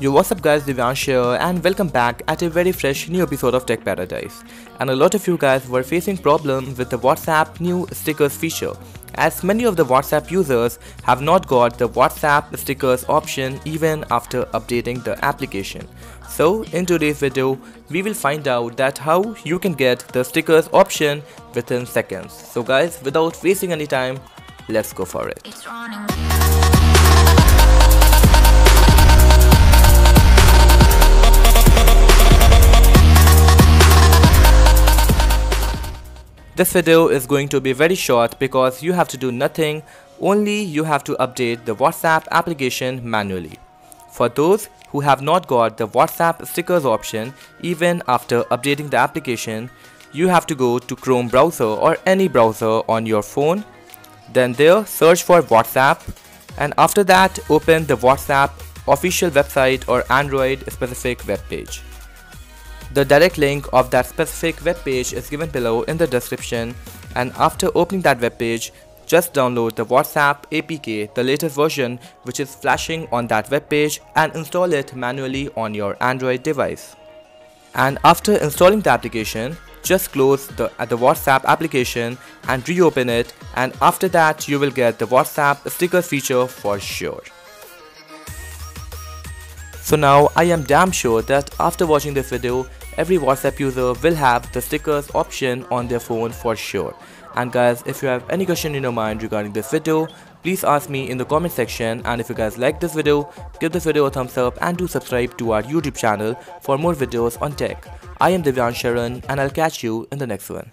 Yo, what's up guys, Divyansh here and welcome back at a very fresh new episode of Tech Paradise. And a lot of you guys were facing problems with the WhatsApp new stickers feature as many of the WhatsApp users have not got the WhatsApp stickers option even after updating the application. So in today's video, we will find out that how you can get the stickers option within seconds. So guys, without wasting any time, let's go for it. This video is going to be very short because you have to do nothing, only you have to update the WhatsApp application manually. For those who have not got the WhatsApp stickers option even after updating the application, you have to go to Chrome browser or any browser on your phone. Then there search for WhatsApp and after that open the WhatsApp official website or Android specific web page. The direct link of that specific web page is given below in the description and after opening that web page, just download the WhatsApp APK, the latest version which is flashing on that web page and install it manually on your Android device. And after installing the application, just close the, uh, the WhatsApp application and reopen it and after that you will get the WhatsApp sticker feature for sure. So now I am damn sure that after watching this video, every WhatsApp user will have the stickers option on their phone for sure. And guys, if you have any question in your mind regarding this video, please ask me in the comment section and if you guys like this video, give this video a thumbs up and do subscribe to our YouTube channel for more videos on tech. I am Divyansh Arun and I'll catch you in the next one.